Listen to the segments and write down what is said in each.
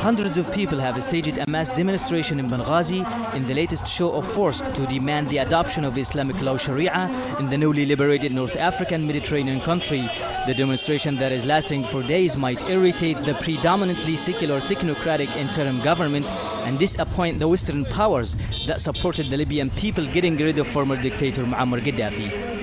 Hundreds of people have staged a mass demonstration in Benghazi in the latest show of force to demand the adoption of Islamic law Sharia in the newly liberated North African Mediterranean country. The demonstration that is lasting for days might irritate the predominantly secular technocratic interim government and disappoint the Western powers that supported the Libyan people getting rid of former dictator Muammar Gaddafi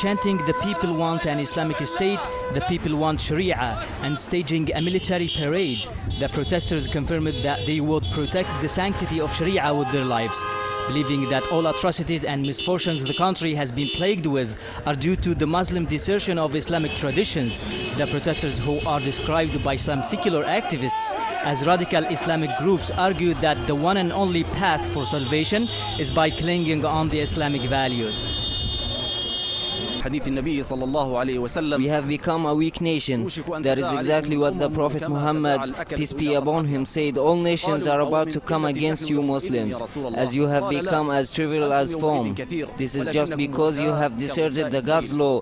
chanting the people want an Islamic state, the people want Sharia, and staging a military parade. The protesters confirmed that they would protect the sanctity of Sharia with their lives. Believing that all atrocities and misfortunes the country has been plagued with are due to the Muslim desertion of Islamic traditions, the protesters who are described by some secular activists as radical Islamic groups argue that the one and only path for salvation is by clinging on the Islamic values. حديث النبي صلى الله عليه وسلم We have become a weak nation. That is exactly what the Prophet Muhammad, peace be upon him, said. All nations are about to come against you Muslims, as you have become as trivial as foam. This is just because you have deserted the God's law.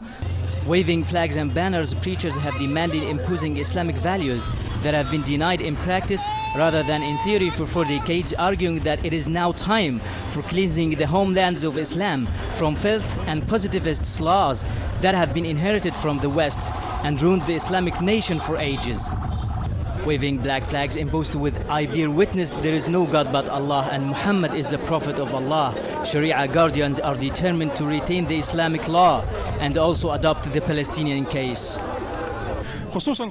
Waving flags and banners, preachers have demanded imposing Islamic values that have been denied in practice rather than in theory for four decades, arguing that it is now time for cleansing the homelands of Islam from filth and positivist laws that have been inherited from the West and ruined the Islamic nation for ages. Waving black flags imposed with I bear witness there is no God but Allah and Muhammad is the Prophet of Allah. Sharia guardians are determined to retain the Islamic law and also adopt the Palestinian case.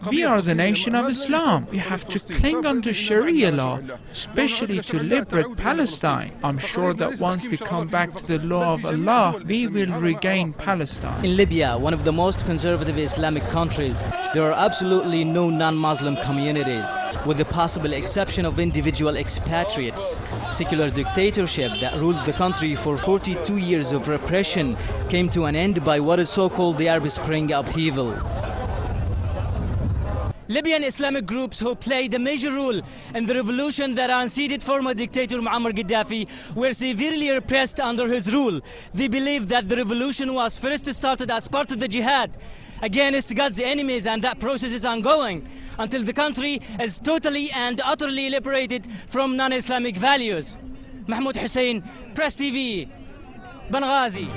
We are the nation of Islam. We have to cling on to Sharia law, especially to liberate Palestine. I'm sure that once we come back to the law of Allah, we will regain Palestine. In Libya, one of the most conservative Islamic countries, there are absolutely no non-Muslim communities, with the possible exception of individual expatriates. Secular dictatorship that ruled the country for 42 years of repression came to an end by what is so-called the Arab Spring upheaval. Libyan Islamic groups who played a major role in the revolution that unseated former dictator Muammar Gaddafi were severely repressed under his rule. They believe that the revolution was first started as part of the jihad against God's enemies and that process is ongoing until the country is totally and utterly liberated from non-Islamic values. Mahmoud Hussein, Press TV, Benghazi.